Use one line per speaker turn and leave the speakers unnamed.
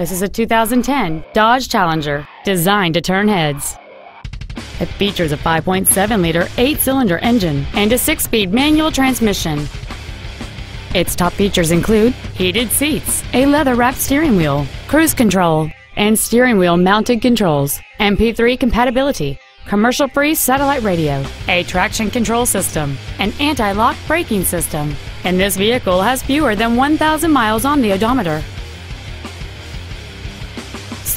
This is a 2010 Dodge Challenger, designed to turn heads. It features a 5.7-liter eight-cylinder engine and a six-speed manual transmission. Its top features include heated seats, a leather-wrapped steering wheel, cruise control, and steering wheel mounted controls, MP3 compatibility, commercial-free satellite radio, a traction control system, an anti-lock braking system, and this vehicle has fewer than 1,000 miles on the odometer.